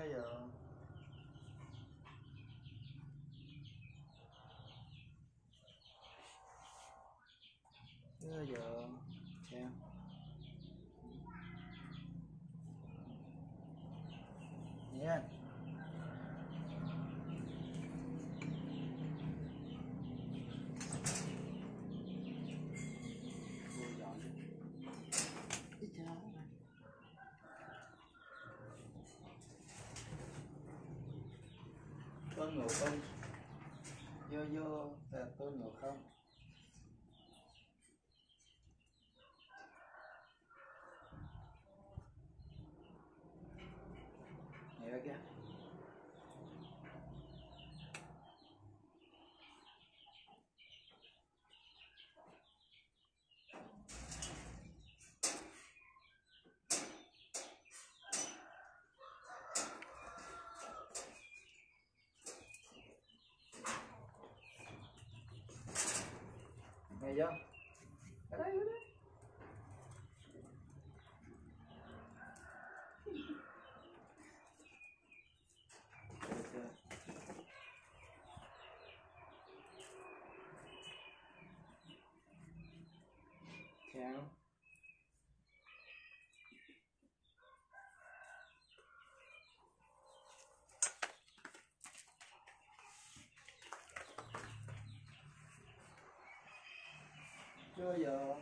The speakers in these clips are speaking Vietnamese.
chơi rồi chơi rồi sao nha Vô dọn đi. Ít cho nó. Con ngủ không? Vô vô, là tôi ngủ không? Này ra kìa. Nghe chưa? Ở đây, ở đây. Chào. Chưa giờ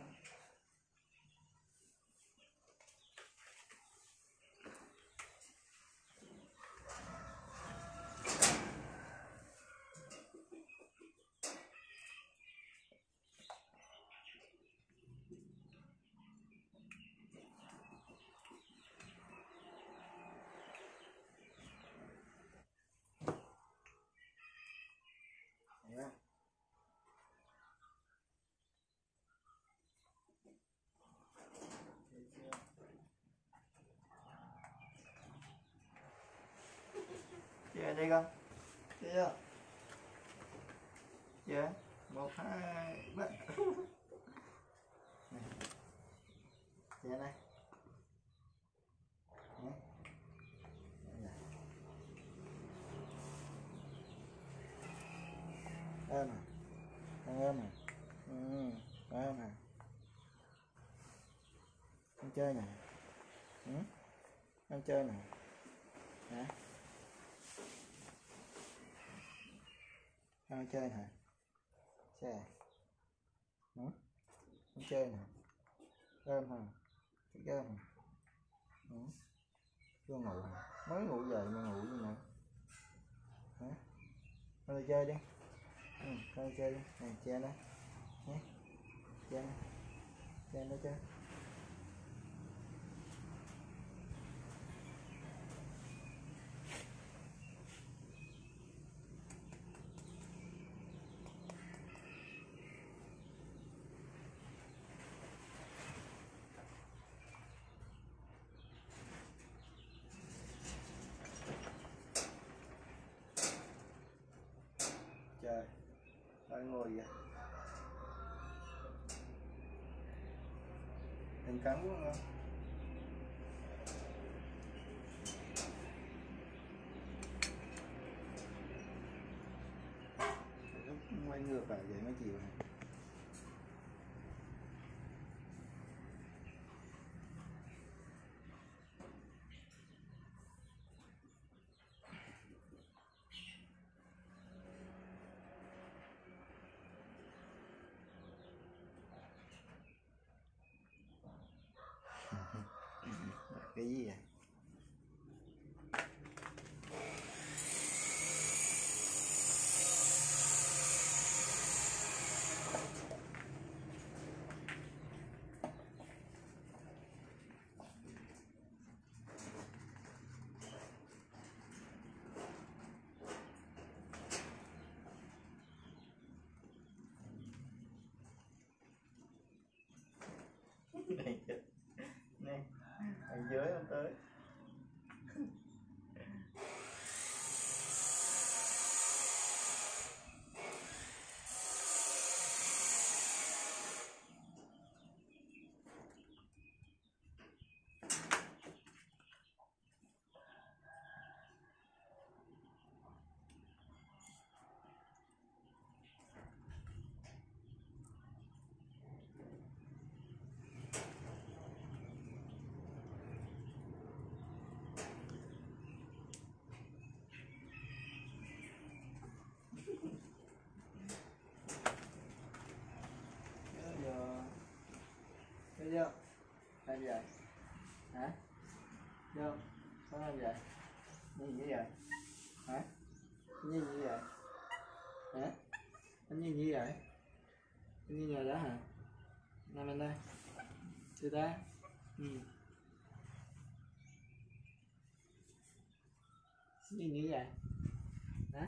Thấy không? Thấy chưa? Đây con Thấy chưa? Chưa? Một, hai, ba. Chưa này Đấy. Đây này. Em à Em à Ừ, em à Em chơi nè ừ? Em chơi nè Hả? Em chơi hả? Chơi hả? không chơi hả? Em hả? chơi em hả? Chưa ngủ hả? Mới ngủ dậy mà ngủ gì nữa Hả? Thôi chơi đi ừ, thôi chơi đi này chơi đó nhé chơi nó chơi nó chơi đừng cắn luôn không lúc quay ngược lại vậy mới chịu này cái gì như vậy? Hả? Được không có như vậy? Nhìn như vậy? Hả? Nhìn như vậy? Hả? Anh nhìn như vậy? Anh nhìn rồi đó hả? Nằm bên đây. Từ đó ừ. Nhìn như vậy? Hả?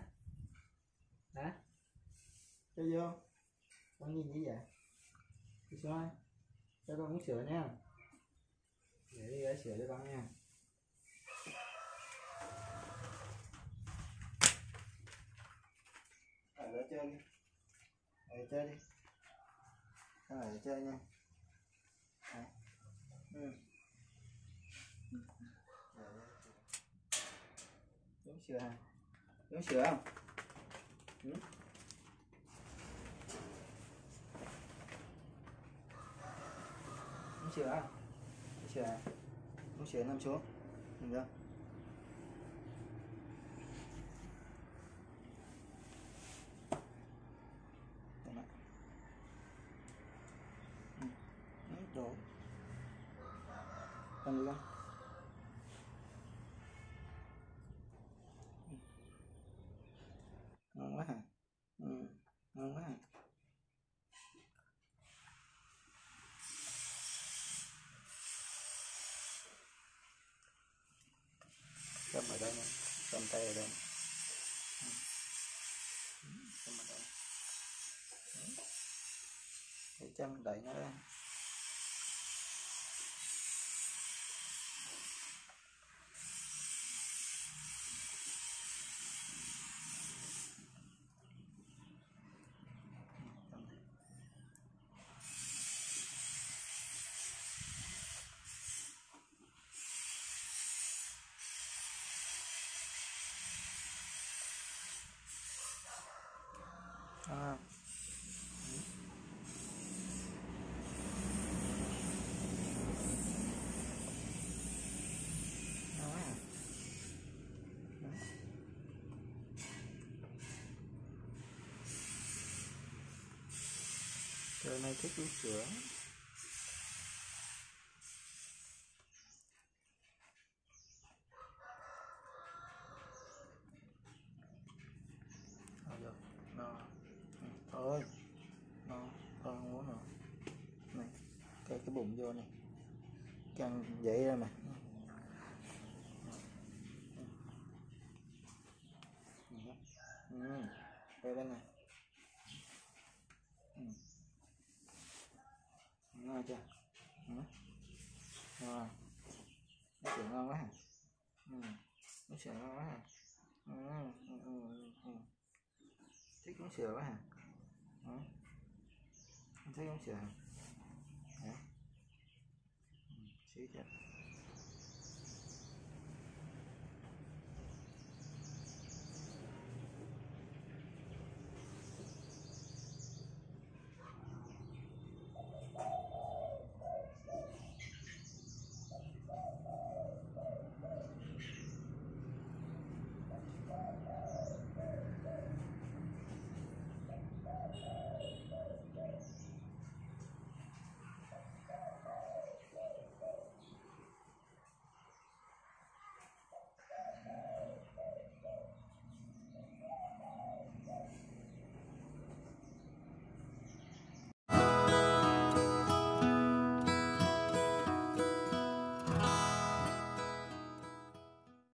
Hả? Cho vô. Con nhìn như vậy? Thì sao? Cho con muốn sửa nha để đi lấy sửa cho con nha. Ở đó chơi đi. Ở chơi đi. Con ở chơi nha. Đấy. ừ. uống sửa hả? Đúng sửa không? Ừ? đúng sửa không? Chè nó chè nằm xuống được ra đổ ạ. Làm? Ừ. Ngon quá hả? Ừ. Ngon quá hả? Cầm ở Cầm tay ở đây. Ở đây. Để chân đẩy nó ra. Cầm này. À. Ngon quá à. Ừ. Này thích uống sữa. Ơi được con muốn ừ, thôi. Nữa. Này, cái cái bụng vô này. Căng dậy ra mà. Ừ. Ừ. ừ. Đây bên này ừ. ngon chưa ừ. ngon nó sữa ngon quá hả ừ nó quá hả ừ, ừ. Ừ. Ừ. Ừ. thích uống sữa quá hả ừ. Không thích uống sữa hả hả ừ. xíu cho